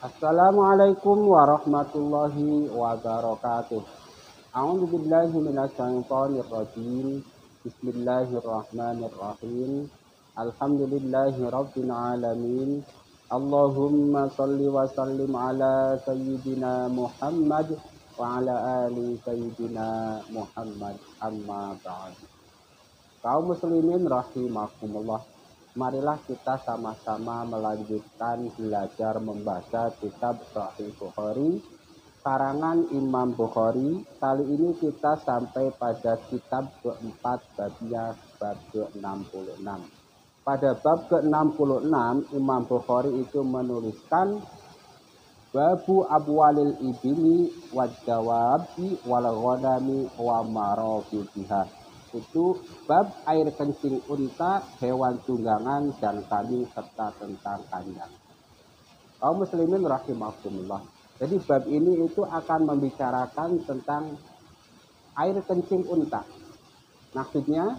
Assalamualaikum warahmatullahi wabarakatuh. A'udzu billahi minasyaitonir rajim. Bismillahirrahmanirrahim. Alhamdulillahi rabbil alamin. Allahumma salli wa sallim ala sayyidina Muhammad wa ala ali sayyidina Muhammad amma ba'd. Kaum muslimin rahimakumullah. Marilah kita sama-sama melanjutkan belajar membaca kitab Sahih Bukhari karangan Imam Bukhari. Kali ini kita sampai pada kitab keempat babnya bab ke-66. Pada bab ke-66 Imam Bukhari itu menuliskan Babu abwalil ibili wal jawabi wal ghanami wa itu bab air kencing unta, hewan tunggangan, dan kambing serta tentang kandang. Kaum muslimin rahimahumullah. Jadi bab ini itu akan membicarakan tentang air kencing unta. Maksudnya,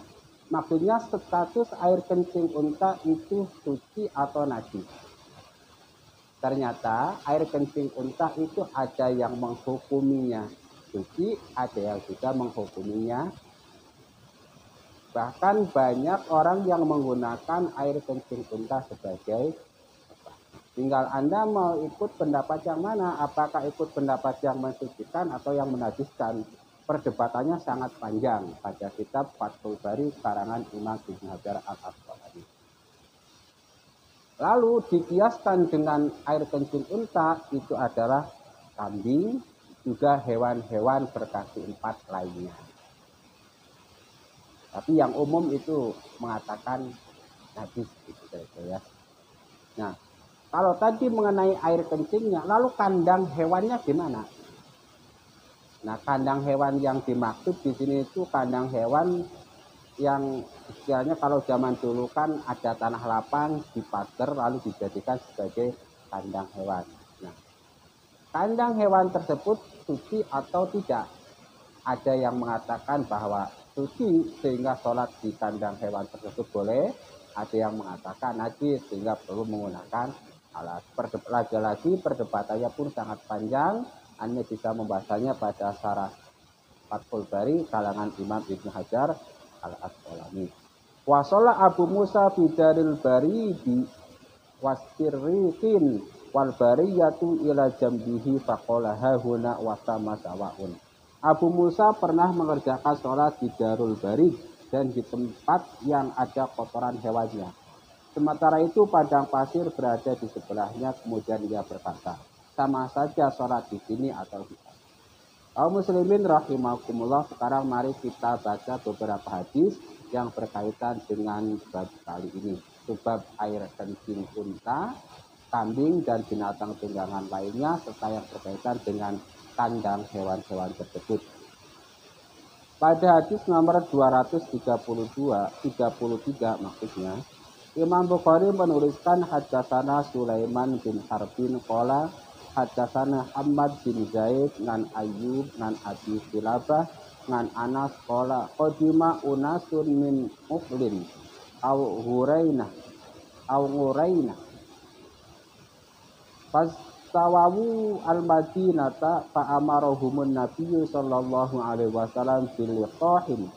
maksudnya status air kencing unta itu suci atau najis. Ternyata air kencing unta itu ada yang menghukuminya suci, ada yang juga menghukuminya Bahkan banyak orang yang menggunakan air kencing unta sebagai Tinggal Anda mau ikut pendapat yang mana, apakah ikut pendapat yang mensucikan atau yang menajiskan. Perdebatannya sangat panjang pada kitab Fathul Bari karangan Imam Ibn Hajar al-Asqalani. Lalu dikiaskan dengan air kencing unta itu adalah kambing, juga hewan-hewan berkaki empat lainnya. Tapi yang umum itu mengatakan najis gitu ya. Nah, kalau tadi mengenai air kencingnya, lalu kandang hewannya gimana? Nah, kandang hewan yang dimaksud di sini itu kandang hewan yang istilahnya kalau zaman dulu kan ada tanah lapang dipagar lalu dijadikan sebagai kandang hewan. Nah, kandang hewan tersebut suci atau tidak? Ada yang mengatakan bahwa suci sehingga sholat di kandang hewan tersebut boleh ada yang mengatakan najis sehingga perlu menggunakan alat lagi-lagi perdebatannya pun sangat panjang hanya bisa membahasanya pada sarah Fathul Bari kalangan Imam Ibn Hajar al Asqalani. Wasola Abu Musa bidaril bari di wastirriqin wal bariyatu ila jambihi faqala huna wasama sawaun. Abu Musa pernah mengerjakan sholat di Darul Barid dan di tempat yang ada kotoran hewannya. Sementara itu padang pasir berada di sebelahnya kemudian ia berkata, sama saja sholat di sini atau di sana. Kaum muslimin rahimakumullah sekarang mari kita baca beberapa hadis yang berkaitan dengan bab kali ini. Sebab air kencing unta, kambing dan binatang tunggangan lainnya serta yang berkaitan dengan kandang hewan-hewan tersebut. Pada hadis nomor 232, 33 maksudnya, Imam Bukhari menuliskan hadasana Sulaiman bin Harbin Kola, hadasana Ahmad bin Zaid nan Ayub nan Abi Silabah nan Anas Kola, Qadima unasun min Uflin au Hurainah au Hurainah. Sawawu al-madinata fa amarahumun nabiyyu sallallahu alaihi wasallam bil liqahin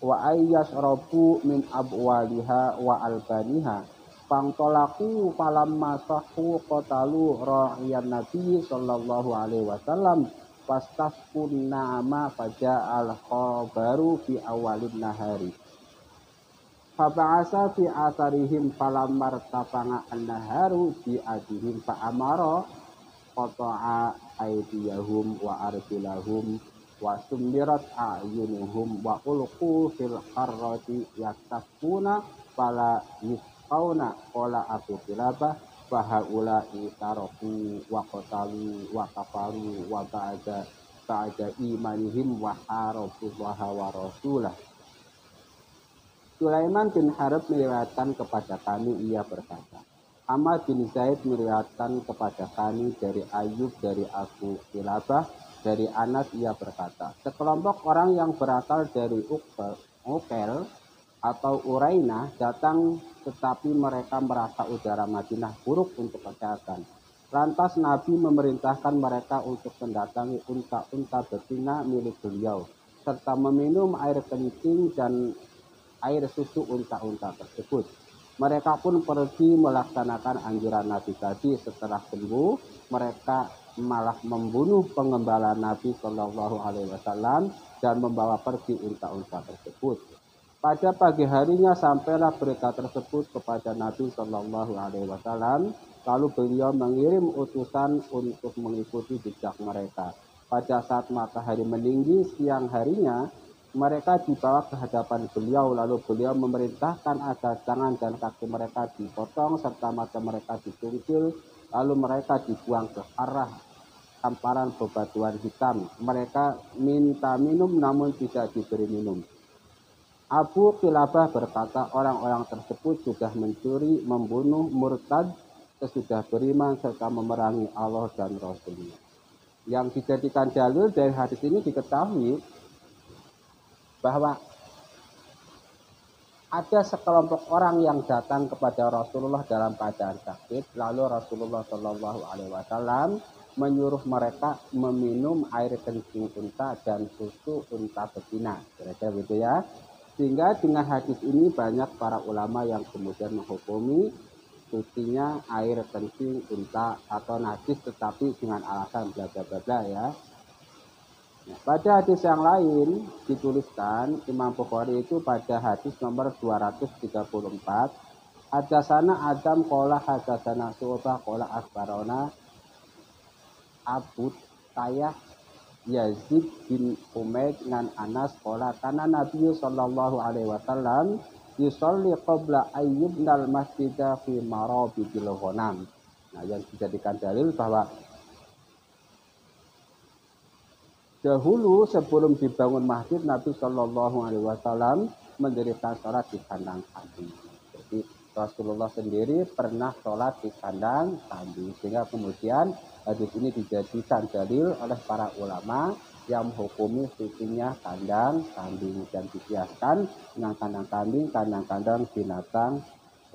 wa ayyashrabu min abwaliha wa albaniha. Fangtolaku falamma sahu qatalu ra'iyan nabi sallallahu alaihi wasallam fastasqun nama faja'al khabaru fi awalin nahari. Faba'asa fi atarihim falamma tafanga an-naharu bi adihim fa amara qata'a aydiyahum wa arjulahum wa summirat a'yunuhum wa ulqu fil qarrati yaktafuna fala yusqauna qala Abu Kilabah wa haula'i taraku wa qatalu wa kafaru wa ba'da ba'da imanihim wa harabu wa rasulah. Sulaiman bin Harb meriwayatkan kepada kami ia berkata Ahmad bin Zaid meriwayatkan kepada kami dari Ayub dari Abu Kilabah dari Anas ia berkata, sekelompok orang yang berasal dari Ukel atau Uraina datang tetapi mereka merasa udara Madinah buruk untuk kesehatan. Lantas Nabi memerintahkan mereka untuk mendatangi unta-unta betina milik beliau, serta meminum air kencing dan air susu unta-unta tersebut. Mereka pun pergi melaksanakan anjuran Nabi tadi setelah sembuh. Mereka malah membunuh pengembala Nabi Shallallahu Alaihi Wasallam dan membawa pergi unta-unta tersebut. Pada pagi harinya sampailah berita tersebut kepada Nabi Shallallahu Alaihi Wasallam Lalu beliau mengirim utusan untuk mengikuti jejak mereka. Pada saat matahari meninggi siang harinya, mereka dibawa ke hadapan beliau lalu beliau memerintahkan agar tangan dan kaki mereka dipotong serta mata mereka dicungkil lalu mereka dibuang ke arah hamparan bebatuan hitam mereka minta minum namun tidak diberi minum Abu Kilabah berkata orang-orang tersebut sudah mencuri, membunuh, murtad, sesudah beriman serta memerangi Allah dan Rasulnya. Yang dijadikan jalur dari hadis ini diketahui bahwa ada sekelompok orang yang datang kepada Rasulullah dalam keadaan sakit, lalu Rasulullah Shallallahu Alaihi Wasallam menyuruh mereka meminum air kencing unta dan susu unta betina, kira-kira gitu ya. Sehingga dengan hadis ini banyak para ulama yang kemudian menghukumi sucinya air kencing unta atau najis tetapi dengan alasan bla bla bla ya. Nah, pada hadis yang lain dituliskan Imam Bukhari itu pada hadis nomor 234 ada sana Adam kola hadasana su'bah kola asbarona Abu Tayyah Yazid bin Umaid dan Anas kola karena Nabi Shallallahu Alaihi Wasallam yusolli qabla ayyubnal masjidah fi marabidil ghanam. Nah, yang dijadikan dalil bahwa dahulu sebelum dibangun masjid Nabi Shallallahu Alaihi Wasallam mendirikan sholat di kandang kambing. Jadi Rasulullah sendiri pernah sholat di kandang kambing sehingga kemudian hadis ini dijadikan dalil oleh para ulama yang menghukumi sucinya kandang kambing dan dikiaskan dengan kandang kambing, kandang-kandang binatang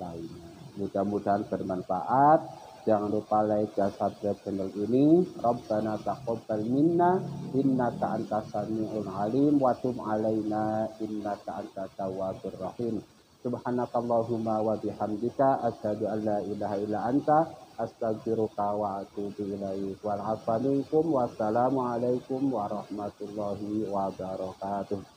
lainnya. Mudah-mudahan bermanfaat. Jangan lupa like dan subscribe channel ini. Rabbana taqabbal minna innaka antas samiul alim wa tub alaina innaka antat tawwabur rahim. Subhanakallahumma wa bihamdika asyhadu an la ilaha illa anta astaghfiruka wa atubu ilaik wal Wassalamualaikum warahmatullahi wabarakatuh.